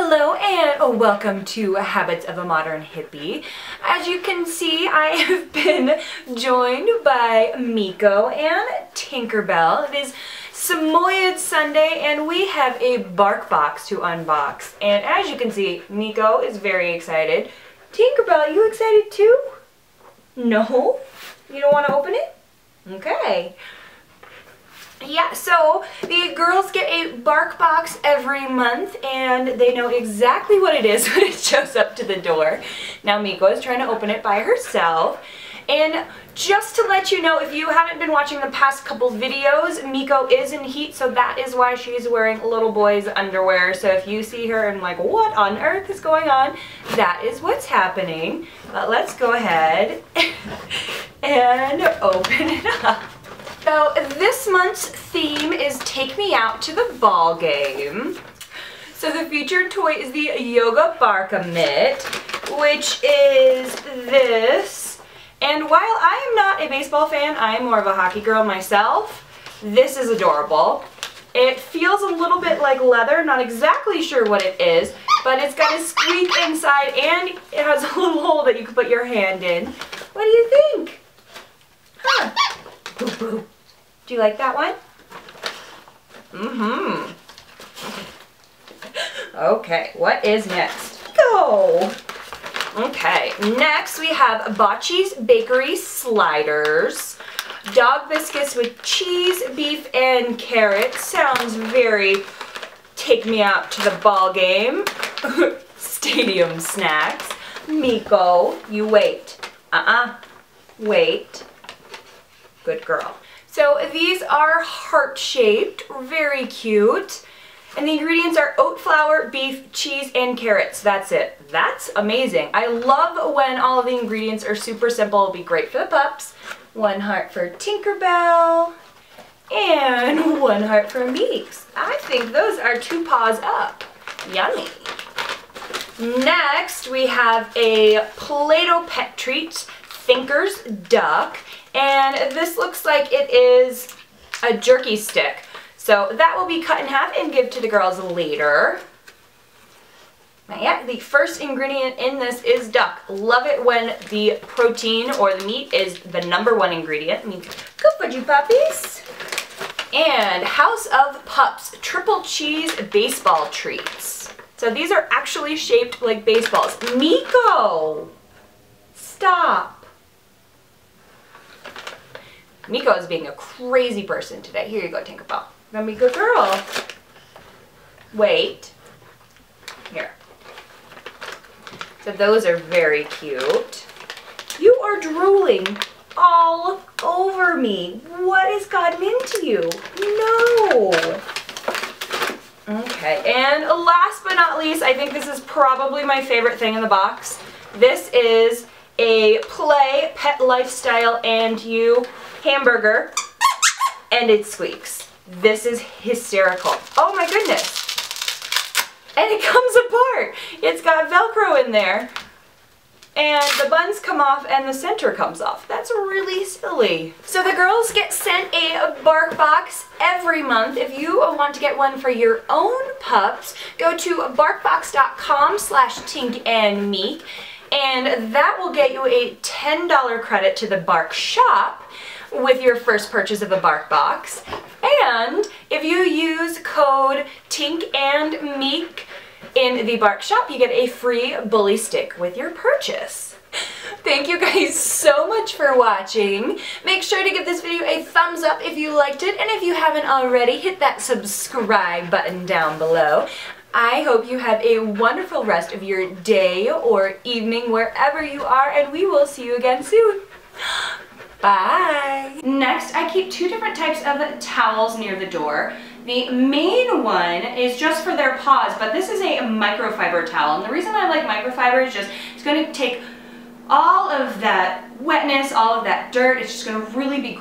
Hello and oh, welcome to Habits of a Modern Hippie. As you can see, I have been joined by Miko and Tinkerbell. It is Samoyed Sunday and we have a BarkBox to unbox. And as you can see, Miko is very excited. Tinkerbell, you excited too? No? You don't want to open it? Okay. Yeah, so the girls get a BarkBox every month and they know exactly what it is when it shows up to the door. Now Miko is trying to open it by herself. And just to let you know, if you haven't been watching the past couple videos, Miko is in heat, so that is why she's wearing little boy's underwear. So if you see her and like, what on earth is going on? That is what's happening. But let's go ahead and open it up. So this month's theme is Take Me Out to the Ball Game. So the featured toy is the Yogi Barka Mitt, which is this. And while I am not a baseball fan, I am more of a hockey girl myself, this is adorable. It feels a little bit like leather, not exactly sure what it is, but it's got a squeak inside and it has a little hole that you can put your hand in. What do you think? Huh. Boo boo. Do you like that one? Mm-hmm. Okay, what is next? Go! Okay, next we have Bocce's Bakery Sliders. Dog biscuits with cheese, beef, and carrots. Sounds very take me out to the ball game. Stadium snacks. Miko, you wait. Uh-uh. Wait. Good girl. So these are heart-shaped, very cute. And the ingredients are oat flour, beef, cheese, and carrots. That's it. That's amazing. I love when all of the ingredients are super simple. It'll be great for the pups. One heart for Tinkerbell. And one heart for Meeks. I think those are two paws up. Yummy. Next, we have a Plato Pet treat, Thinker's Duck. And this looks like it is a jerky stick. So that will be cut in half and give to the girls later. Now, yeah, the first ingredient in this is duck. Love it when the protein or the meat is the number one ingredient. It means good for you puppies. And House of Pups triple cheese baseball treats. So these are actually shaped like baseballs. Miko! Stop. Miko is being a crazy person today. Here you go, Tinkerbell. Let me go girl. Wait. Here. So those are very cute. You are drooling all over me. What has gotten into you? No. Okay, and last but not least, I think this is probably my favorite thing in the box. This is a Play Pet Lifestyle and You hamburger, and it squeaks. This is hysterical. Oh my goodness. And it comes apart. It's got Velcro in there. And the buns come off and the center comes off. That's really silly. So the girls get sent a BarkBox every month. If you want to get one for your own pups, go to barkbox.com slash tink and meek and that will get you a $10 credit to the Bark shop with your first purchase of a BarkBox. And if you use code TINK and MEEK in the Bark shop, you get a free bully stick with your purchase. Thank you guys so much for watching. Make sure to give this video a thumbs up if you liked it, and if you haven't already, hit that subscribe button down below. I hope you have a wonderful rest of your day or evening wherever you are, and we will see you again soon. Bye! Next, I keep two different types of towels near the door. The main one is just for their paws, but this is a microfiber towel. And the reason I like microfiber is just, it's going to take all of that wetness, all of that dirt, it's just going to really be